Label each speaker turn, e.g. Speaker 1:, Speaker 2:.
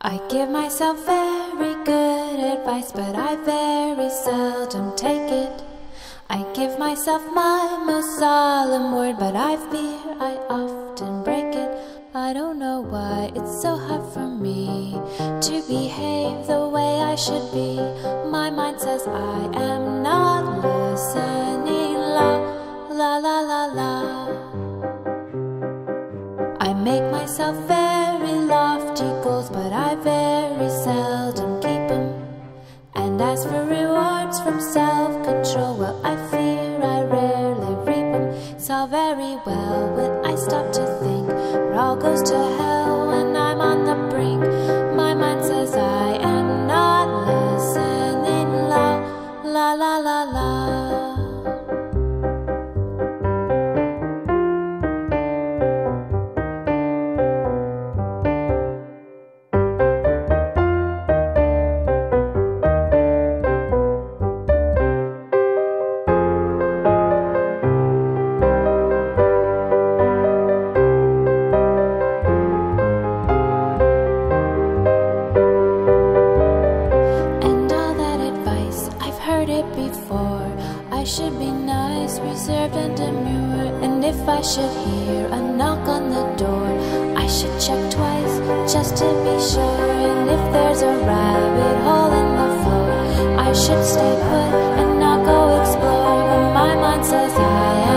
Speaker 1: I give myself very good advice, but I very seldom take it. I give myself my most solemn word, but I fear I often break it. I don't know why it's so hard for me to behave the way I should be. My mind says I am not listening. La, la, la, la, la. I make myself very but I very seldom keep them. And as for rewards from self control, well, I fear I rarely reap them. It's all very well when I stop to think, but all goes to hell before. I should be nice, reserved, and demure. And if I should hear a knock on the door, I should check twice just to be sure. And if there's a rabbit hole in the floor, I should stay put and not go explore. But my mind says I